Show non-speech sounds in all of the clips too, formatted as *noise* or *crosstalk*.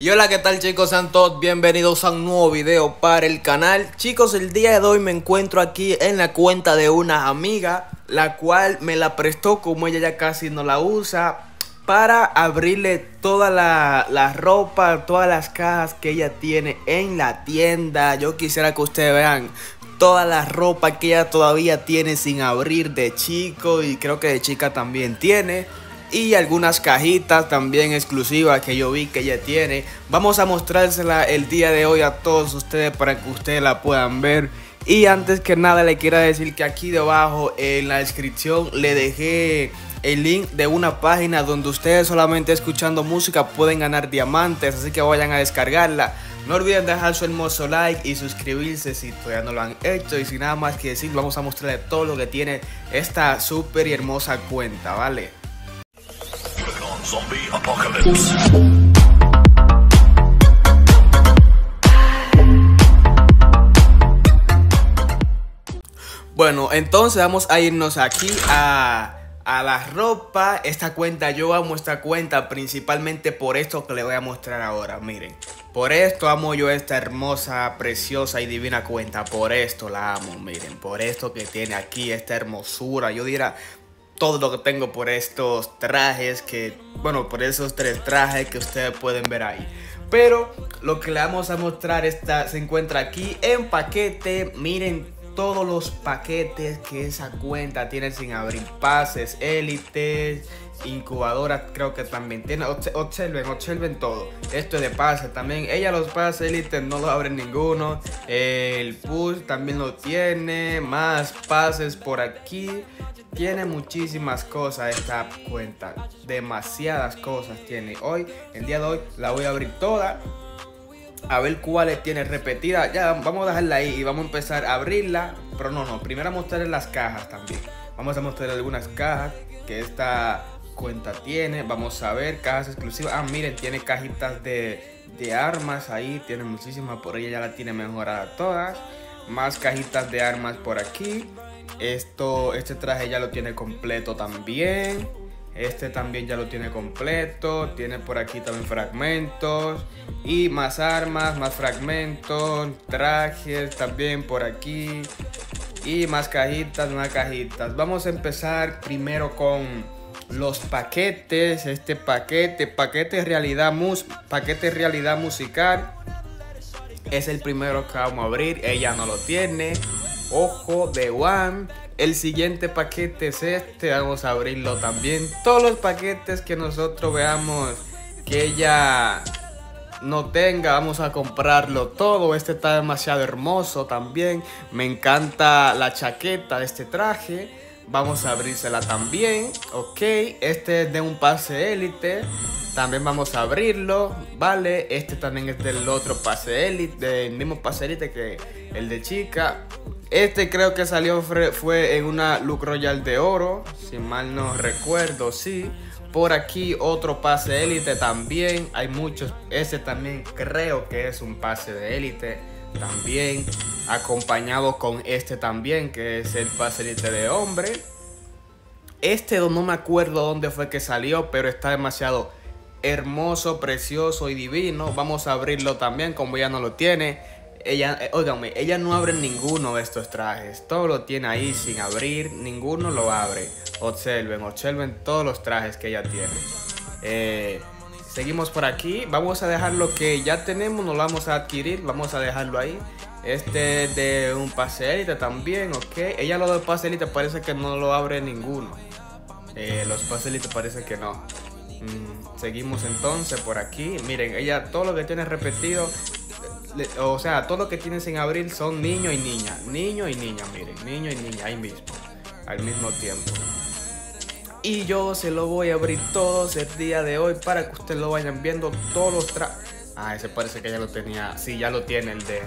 Y hola qué tal chicos, sean todos bienvenidos a un nuevo video para el canal. Chicos, el día de hoy me encuentro aquí en la cuenta de una amiga La cual me la prestó como ella ya casi no la usa Para abrirle toda la, la ropa, todas las cajas que ella tiene en la tienda. Yo quisiera que ustedes vean toda la ropa que ella todavía tiene sin abrir de chico Y creo que de chica también tiene y algunas cajitas también exclusivas que yo vi que ella tiene. Vamos a mostrársela el día de hoy a todos ustedes para que ustedes la puedan ver. Y antes que nada le quiero decir que aquí debajo en la descripción le dejé el link de una página donde ustedes solamente escuchando música pueden ganar diamantes, así que vayan a descargarla. No olviden dejar su hermoso like y suscribirse si todavía no lo han hecho. Y sin nada más que decir, vamos a mostrarles todo lo que tiene esta súper y hermosa cuenta, ¿vale? Zombie Apocalypse. Bueno, entonces vamos a irnos aquí a, a, la ropa. Esta cuenta, yo amo esta cuenta principalmente por esto que le voy a mostrar ahora. Miren, por esto amo yo esta hermosa, preciosa y divina cuenta. Por esto la amo, miren, por esto que tiene aquí, esta hermosura. Yo diría, todo lo que tengo por estos trajes que, bueno, por esos tres trajes que ustedes pueden ver ahí. Pero lo que le vamos a mostrar está, se encuentra aquí en paquete. Miren todos los paquetes que esa cuenta tiene sin abrir. Pases, élites, incubadoras creo que también tiene. Observen, observen todo. Esto es de pases también. Ella los pases élites no lo abre ninguno. El push también lo tiene. Más pases por aquí. Tiene muchísimas cosas esta cuenta. Demasiadas cosas tiene. Hoy, el día de hoy, la voy a abrir toda. A ver cuáles tiene repetidas. Ya, vamos a dejarla ahí y vamos a empezar a abrirla. Pero no, no. Primero a mostrarles las cajas también. Vamos a mostrar algunas cajas que esta cuenta tiene. Vamos a ver cajas exclusivas. Ah, miren, tiene cajitas de, de armas ahí. Tiene muchísimas. Por ella ya la tiene mejorada todas. Más cajitas de armas por aquí. Esto, este traje ya lo tiene completo también. Este también ya lo tiene completo. Tiene por aquí también fragmentos. Y más armas, más fragmentos. Trajes también por aquí. Y más cajitas, más cajitas. Vamos a empezar primero con los paquetes. Este paquete, paquete realidad, mus paquete realidad musical. Es el primero que vamos a abrir. Ella no lo tiene. Ojo de One. El siguiente paquete es este. Vamos a abrirlo también. Todos los paquetes que nosotros veamos que ella no tenga, vamos a comprarlo todo. Este está demasiado hermoso también. Me encanta la chaqueta de este traje. Vamos a abrírsela también. Ok, este es de un pase élite. También vamos a abrirlo, ¿vale? Este también es del otro pase élite, del mismo pase élite que el de chica. Este creo que salió fue en una Look Royal de oro, si mal no recuerdo, sí. Por aquí otro pase élite también, hay muchos. Ese también creo que es un pase de élite también. Acompañado con este también, que es el pase élite de hombre. Este no me acuerdo dónde fue que salió, pero está demasiado hermoso, precioso y divino. Vamos a abrirlo también, como ya no lo tiene ella, eh, ella no abre ninguno de estos trajes. Todo lo tiene ahí sin abrir, ninguno lo abre. Observen, observen todos los trajes que ella tiene. Eh, seguimos por aquí. Vamos a dejar lo que ya tenemos, no lo vamos a adquirir, vamos a dejarlo ahí. Este de un paselita también, ok. Ella lo de paselita parece que no lo abre ninguno. Eh, los paselitos parece que no. Mm, seguimos entonces por aquí. Miren, ella todo lo que tiene repetido o sea, todo lo que tienen sin abrir son niño y niña. Niño y niña, miren, niño y niña, ahí mismo, al mismo tiempo. Y yo se lo voy a abrir todos el día de hoy para que ustedes lo vayan viendo todos los tra... Ah, ese parece que ya lo tenía. Sí, ya lo tiene el, de,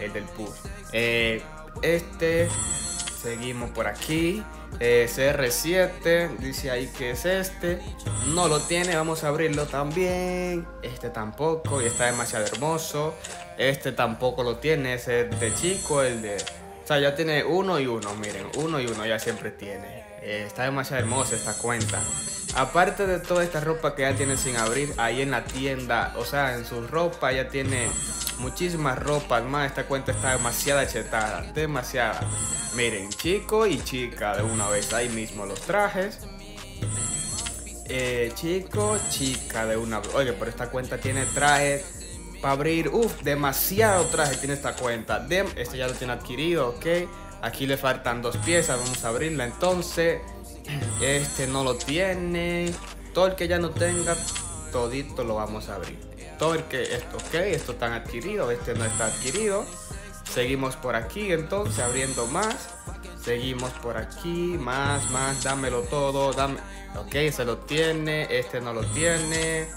el del push. Eh, este, seguimos por aquí. Eh, CR7, dice ahí que es este. No lo tiene, vamos a abrirlo también. Este tampoco, y está demasiado hermoso. Este tampoco lo tiene, ese de chico, el de... O sea, ya tiene uno y uno, miren, uno y uno ya siempre tiene. Eh, está demasiado hermosa esta cuenta. Aparte de toda esta ropa que ya tiene sin abrir, ahí en la tienda, o sea, en su ropa ya tiene muchísimas ropas más. Esta cuenta está demasiada chetada, demasiada. Miren, chico y chica de una vez, ahí mismo los trajes. Eh, chico, chica de una vez. Oye, pero esta cuenta tiene trajes para abrir. Uf, demasiado traje tiene esta cuenta. este ya lo tiene adquirido, ok. Aquí le faltan dos piezas, vamos a abrirla entonces. *clears throat* Este no lo tiene. Todo el que ya no tenga, todito lo vamos a abrir. Todo el que esto, ok, esto está adquirido, este no está adquirido. Seguimos por aquí entonces abriendo más. Seguimos por aquí, más, más, dámelo todo, dame. Ok, se lo tiene, este no lo tiene.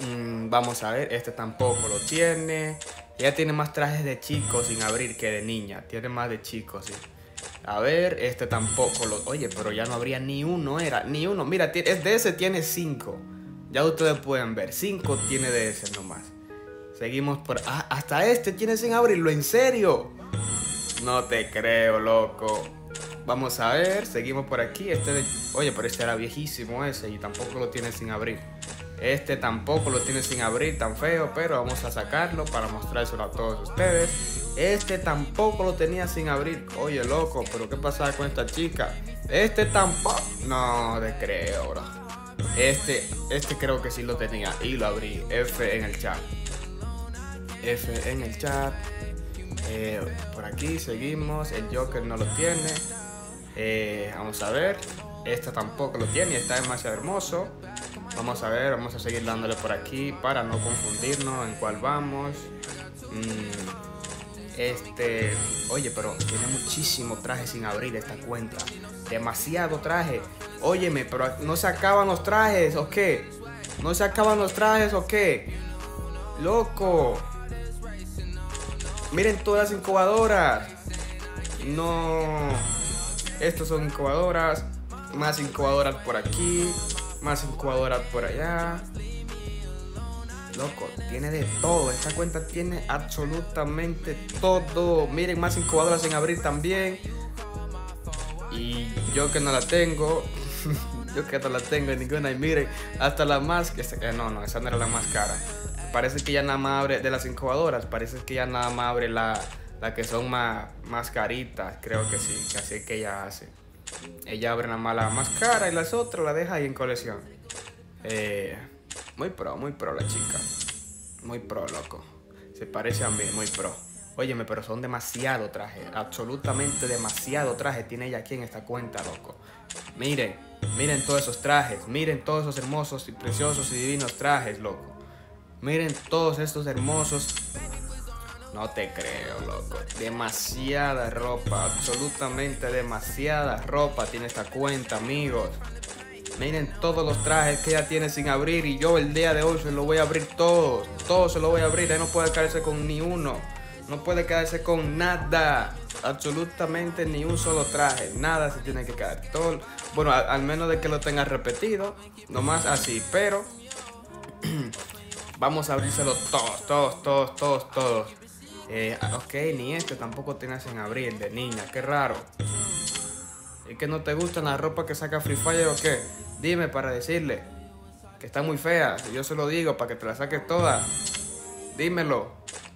Mm, vamos a ver, este tampoco lo tiene. Ya tiene más trajes de chicos sin abrir que de niña. Tiene más de chicos, sí. A ver, este tampoco lo... Oye, pero ya no habría ni uno, era. Ni uno. Mira, es de ese tiene cinco. Ya ustedes pueden ver. Cinco tiene de ese nomás. Seguimos por... Ah, hasta este tiene sin abrirlo. ¿En serio? No te creo, loco. Vamos a ver. Seguimos por aquí. Este Oye, pero este era viejísimo ese. Y tampoco lo tiene sin abrir. Este tampoco lo tiene sin abrir, tan feo, pero vamos a sacarlo para mostrárselo a todos ustedes. Este tampoco lo tenía sin abrir. Oye, loco, pero ¿qué pasaba con esta chica? Este tampoco. No te creo, bro. Este, este creo que sí lo tenía y lo abrí. F en el chat. F en el chat. Eh, por aquí seguimos. El Joker no lo tiene. Eh, vamos a ver. Este tampoco lo tiene está demasiado hermoso. Vamos a ver, vamos a seguir dándole por aquí para no confundirnos en cuál vamos. Mm, este, oye, pero tiene muchísimo traje sin abrir esta cuenta. Demasiado traje. Óyeme, pero no se acaban los trajes, ¿o qué? ¿No se acaban los trajes o qué? Loco. Miren todas las incubadoras. No. Estos son incubadoras. Más incubadoras por aquí. Más incubadoras por allá. Loco, tiene de todo. Esta cuenta tiene absolutamente todo. Miren, más incubadoras en abrir también. Y yo que no la tengo. *laughs* yo que no la tengo en ninguna. Y miren, hasta la más. Que eh, no, no, esa no era la más cara. Parece que ya nada más abre de las incubadoras. Parece que ya nada más abre la, la que son más, más caritas. Creo que sí, que así que ella hace. Ella abre la mala más cara y las otras la deja ahí en colección. Eh, muy pro, muy pro la chica. Muy pro, loco. Se parece a mí, muy pro. Óyeme, pero son demasiado trajes. Absolutamente demasiado trajes tiene ella aquí en esta cuenta, loco. Miren, miren todos esos trajes. Miren todos esos hermosos y preciosos y divinos trajes, loco. Miren todos estos hermosos no te creo, loco. Demasiada ropa, absolutamente demasiada ropa tiene esta cuenta, amigos. Miren todos los trajes que ella tiene sin abrir y yo el día de hoy se lo voy a abrir todos. Todos se lo voy a abrir, ella no puede quedarse con ni uno. No puede quedarse con nada. Absolutamente ni un solo traje. Nada se tiene que quedar. Todo, bueno, al, menos de que lo tenga repetido. Nomás así. Pero *clears throat* vamos a abrírselo todos, todos, todos, todos, todos. Eh, ok, ni este tampoco tienes en abril de niña, qué raro. ¿Y que no te gusta la ropa que saca Free Fire o qué? Dime para decirle que está muy fea. yo se lo digo para que te la saques toda. Dímelo.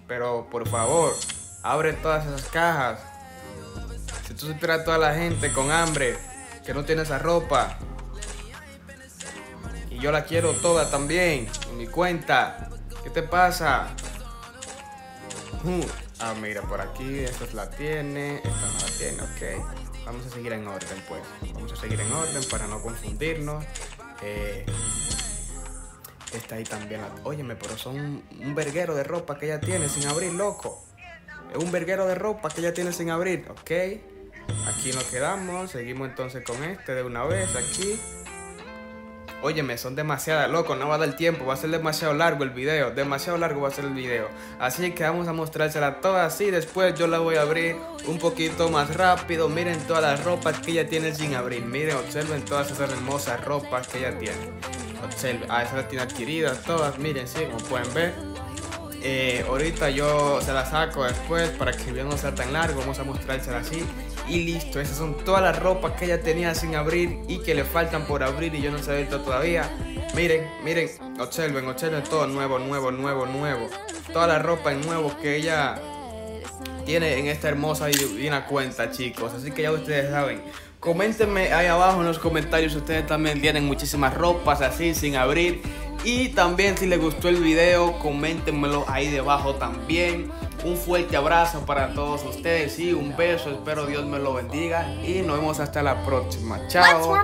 Pero por favor, abre todas esas cajas. Si tú supieras a toda la gente con hambre que no tiene esa ropa. Yo la quiero toda también. En mi cuenta. ¿Qué te pasa? Ah, mira, por aquí, esta la tiene, esta no la tiene, ok. Vamos a seguir en orden, pues. Vamos a seguir en orden para no confundirnos. Eh, está ahí también la... Óyeme, pero son un verguero de ropa que ella tiene sin abrir, loco. Es un verguero de ropa que ella tiene sin abrir, ok. Aquí nos quedamos, seguimos entonces con este de una vez aquí. Óyeme, son demasiadas, loco, no va a dar tiempo, va a ser demasiado largo el video, demasiado largo va a ser el video. Así que vamos a mostrársela toda así, después yo la voy a abrir un poquito más rápido. Miren todas las ropas que ella tiene sin abrir, miren, observen todas esas hermosas ropas que ella tiene. Observen, ah, esas las tiene adquiridas todas, miren, sí, como pueden ver. Eh, ahorita yo se la saco después para que el video no sea tan largo, vamos a mostrársela así y listo. Esas son todas las ropas que ella tenía sin abrir y que le faltan por abrir y yo no sé abierto todavía. Miren, miren, observen, observen todo nuevo, nuevo, nuevo, nuevo. Toda la ropa en nuevo que ella tiene en esta hermosa y divina cuenta, chicos. Así que ya ustedes saben. Coméntenme ahí abajo en los comentarios si ustedes también tienen muchísimas ropas así sin abrir. Y también si les gustó el video, coméntenmelo ahí debajo también. Un fuerte abrazo para todos ustedes y un beso. Espero Dios me lo bendiga. Y nos vemos hasta la próxima. Chao.